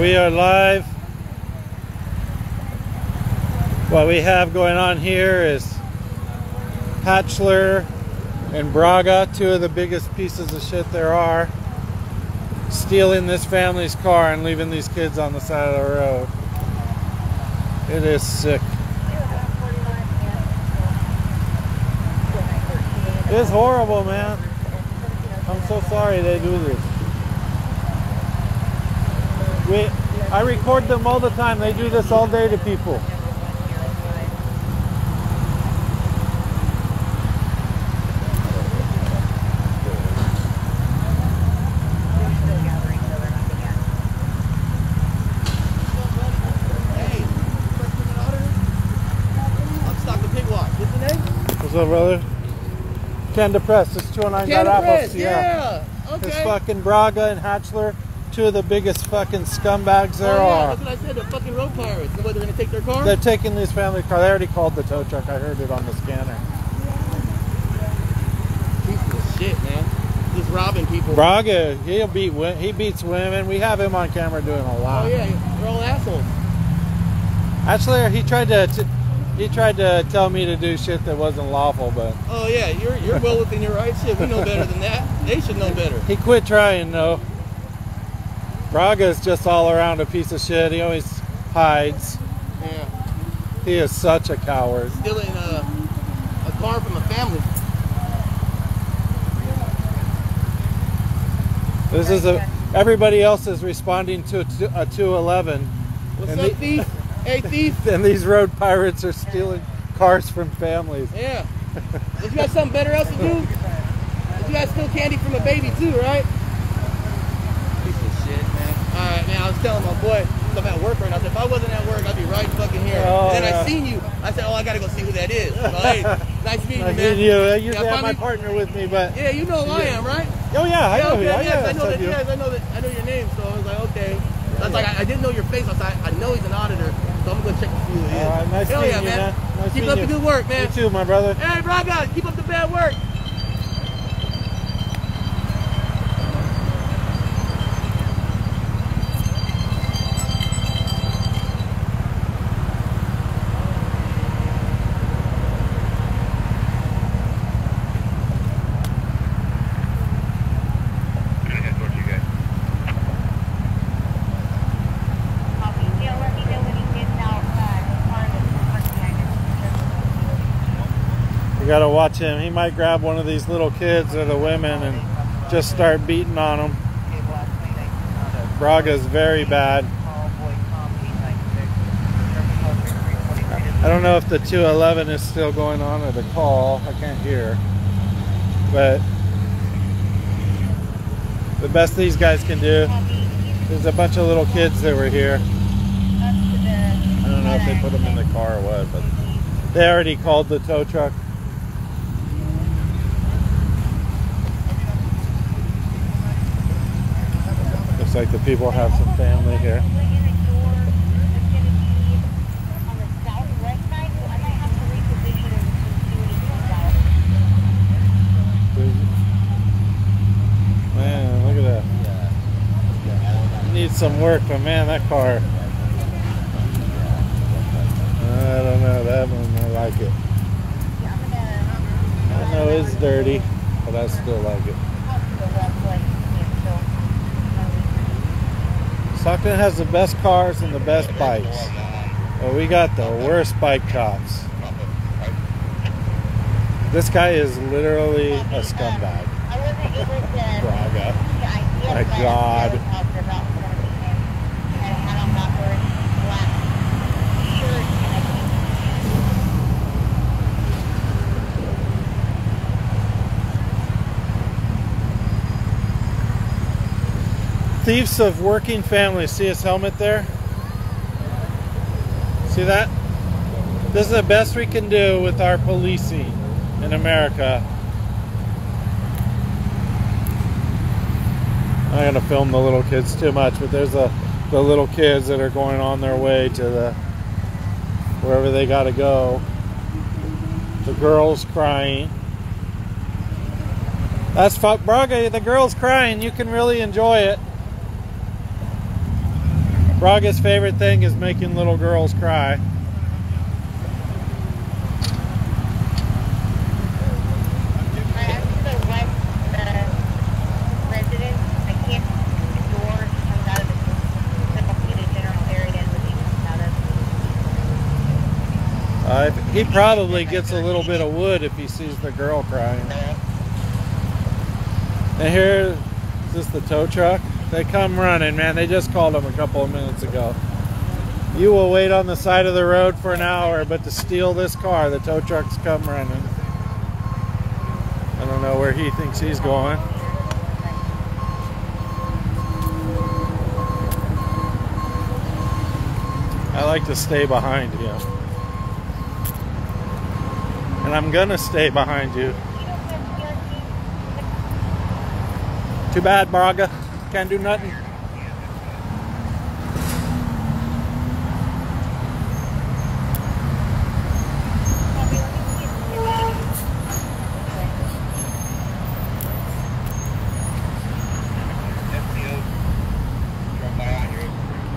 we are live. What we have going on here is Hatchler and Braga, two of the biggest pieces of shit there are, stealing this family's car and leaving these kids on the side of the road. It is sick. It's horrible, man. I'm so sorry they do this. We, I record them all the time. They do this all day to people. Hey, I'm Stockton Pigwatch. What's the name? What's up, brother? Canda Press. It's 209 Canada Apple. Press. Yeah. Yeah. It's fucking Braga and Hatchler, two of the biggest fucking scumbags there oh, yeah, are. That's what I said. The fucking road pirates. Nobody they're gonna take their car. They're taking this family car. They already called the tow truck. I heard it on the scanner. Piece of shit, man. Just robbing people. Braga, he'll beat he beats women. We have him on camera doing a lot. Oh yeah, they're all assholes. Actually, he tried to he tried to tell me to do shit that wasn't lawful, but Oh yeah, you're you're well within your rights. Shit, we know better than that. They should know better. he quit trying though. Braga's just all around a piece of shit. He always hides. Yeah. He is such a coward. Stealing a, a car from a family. This is a everybody else is responding to a 211 What's And up, the- thief? Hey, thief. and these road pirates are stealing cars from families. Yeah. If you got something better else to do, if you guys steal candy from a baby too, right? Piece of shit, man. All right, man. I was telling my boy, I'm at work right now. I said, if I wasn't at work, I'd be right fucking here. Oh, and then yeah. I seen you. I said, oh, I gotta go see who that is. So, hey, nice meeting I you, man. you. I usually Yeah, have my partner with me, but Yeah, you know who I am, right? oh yeah, I yeah, know. okay, you. I yes, I know that. you. Yes, I know that. I know your name. So I was like, okay. I was like, I, I didn't know your face. I was like, I know he's an auditor, so I'm gonna check to see who he is. All right, nice Hell meeting yeah, you, man. man. Nice Keep up you. the good work, man. You too, my brother. Hey, Braga, keep up the bad work. We gotta watch him. He might grab one of these little kids or the women and just start beating on them. Braga's very bad. I don't know if the 211 is still going on or the call. I can't hear. But the best these guys can do. There's a bunch of little kids that were here. I don't know if they put them in the car or what, but they already called the tow truck. Looks like the people have some family here. Man, look at that. Needs some work, but man, that car. I don't know, that one, I like it. I know it's dirty, but I still like it. Stockton has the best cars and the best bikes. But we got the worst bike cops. This guy is literally a scumbag. Braga. My God. Thieves of working families. See his helmet there? See that? This is the best we can do with our policing in America. I'm not gonna film the little kids too much, but there's a the little kids that are going on their way to the wherever they gotta go. The girls crying. That's fuck Braga, the girl's crying. You can really enjoy it. Braga's favorite thing is making little girls cry. Uh, he probably gets a little bit of wood if he sees the girl crying. And here, is this the tow truck? They come running, man. They just called them a couple of minutes ago. You will wait on the side of the road for an hour, but to steal this car, the tow trucks come running. I don't know where he thinks he's going. I like to stay behind him. And I'm gonna stay behind you. Too bad, Braga. Can't do nothing.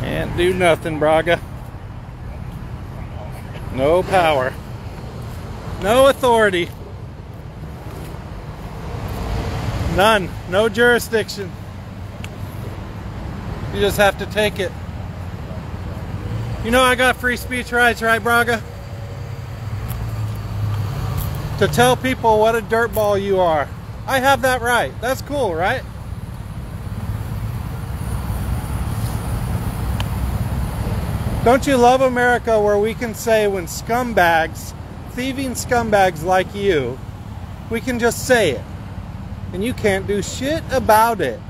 Can't do nothing, Braga. No power. No authority. None. No jurisdiction. You just have to take it. You know I got free speech rights, right, Braga? To tell people what a dirtball you are. I have that right. That's cool, right? Don't you love America where we can say when scumbags, thieving scumbags like you, we can just say it. And you can't do shit about it.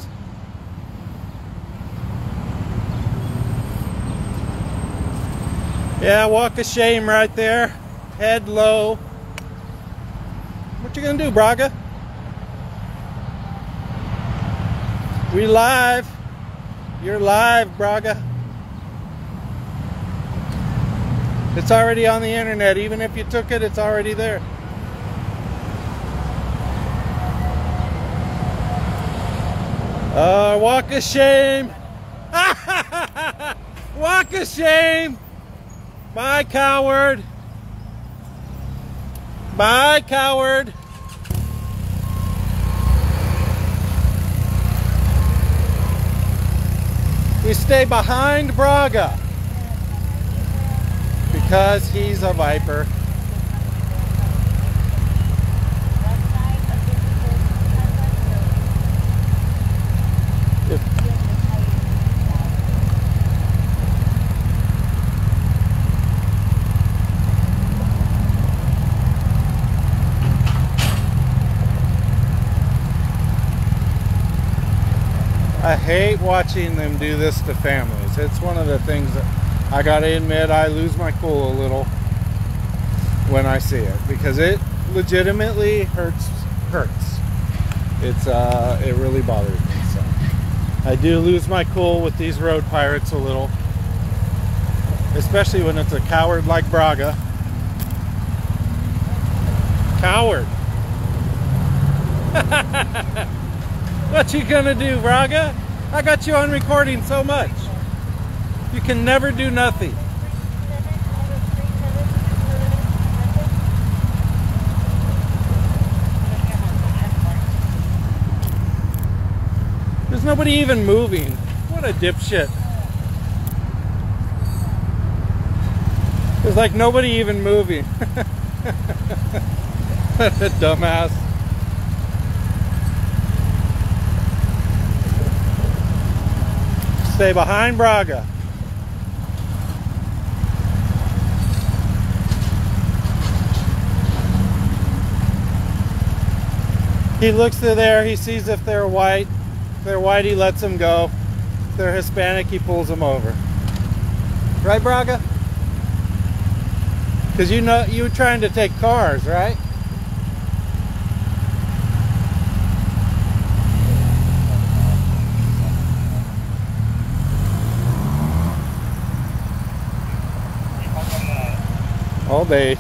Yeah, walk of shame right there. Head low. What you gonna do, Braga? We live. You're live, Braga. It's already on the internet. Even if you took it, it's already there. Uh, walk of shame. walk of shame. Bye, coward. Bye, coward. We stay behind Braga because he's a viper. I hate watching them do this to families. It's one of the things that I gotta admit I lose my cool a little when I see it because it legitimately hurts hurts. It's uh it really bothers me. So I do lose my cool with these road pirates a little. Especially when it's a coward like Braga. Coward. What you gonna do, Braga? I got you on recording so much. You can never do nothing. There's nobody even moving. What a dipshit. There's like nobody even moving. dumbass. Stay behind Braga. He looks through there, he sees if they're white. If they're white, he lets them go. If they're Hispanic, he pulls them over. Right, Braga? Because you know you were trying to take cars, right? All day.